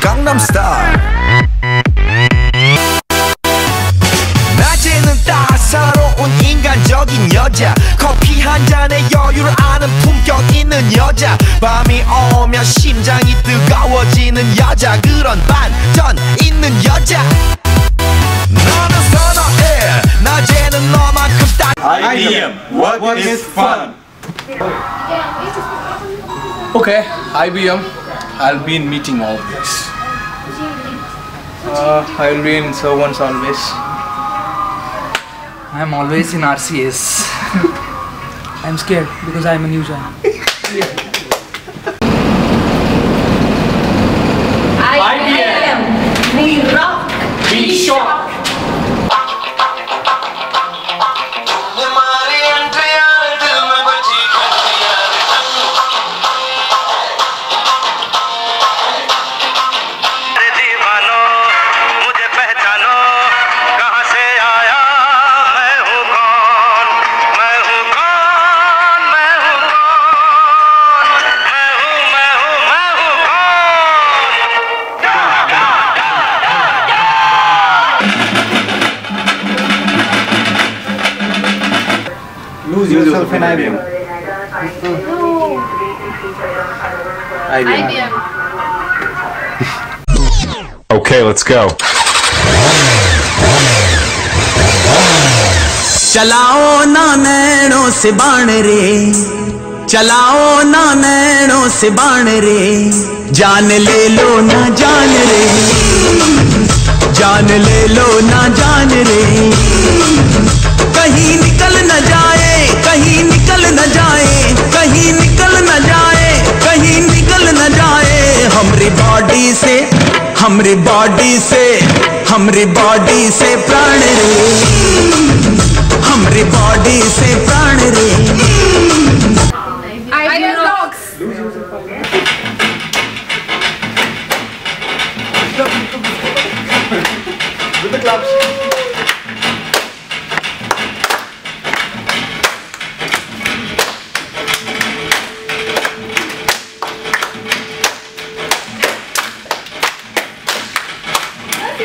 강남스타일 낮에는 따사로운 인간적인 여자 커피 한 잔에 여유를 아는 품격 있는 여자 밤이 오면 심장이 뜨거워지는 여자 그런 반전 있는 여자 나는 선어해 낮에는 너만큼 딱 IBM. What is fun? Okay, IBM. I'll be in meeting always. Uh, I will be in servants always. I'm always in RCS. I'm scared because I'm a new joiner. Lose yourself in IBM. IBM. Okay, let's go. चलाओ ना नैनों से बाण रे चलाओ ना नैनों से बाण रे जान ले लो ना जान रे जान ले लो ना जान रे कहीं निकल न निकल न जाए, कहीं निकल न जाए, कहीं निकल न जाए। हमरी बॉडी से, हमरी बॉडी से, हमरी बॉडी से प्राण रे। हमरी बॉडी से प्राण रे। Claps.